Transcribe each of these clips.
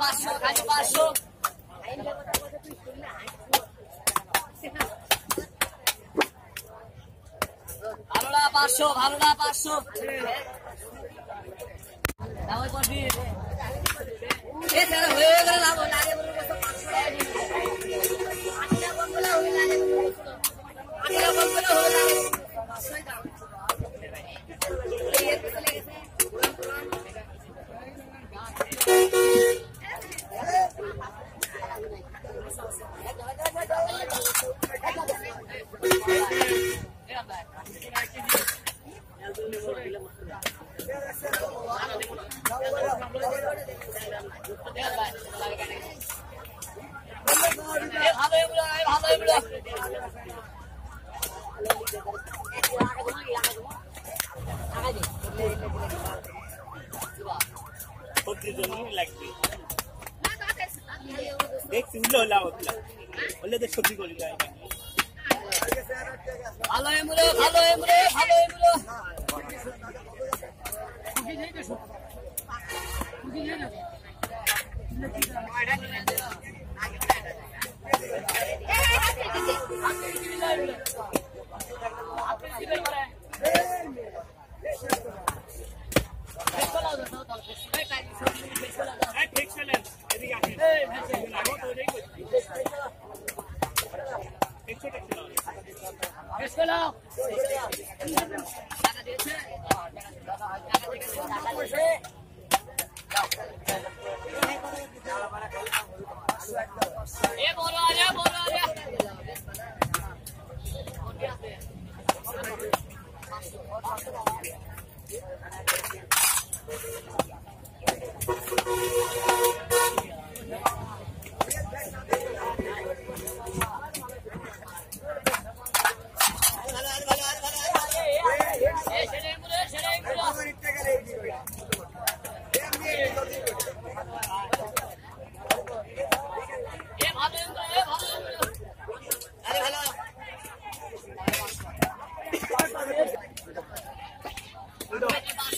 পাঁচশো কাজে পাঁচশো। ভালো না পাঁচশো। ভালো না পাঁচশো হয়ে গেলে দেখছি উল্লে হলে ভালো এমুলো ঠিক lo. ये बोलो आ जा बोलो आ जा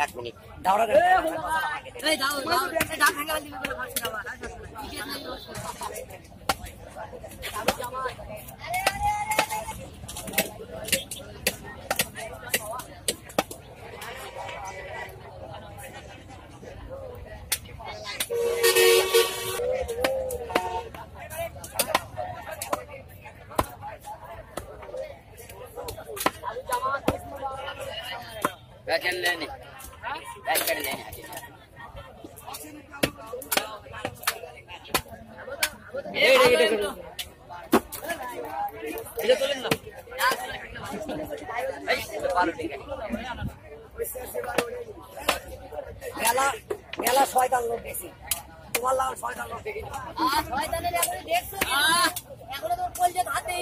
এক মিনিট এই দাও না এই বারো টাকা মেলা শয়তান লোক বেশি তোমার লাল শয়তান লোক দেখি। শয়তানের এখনও দেখছ এখনও তোর কলজে হাতে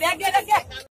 बैग दे बैग दे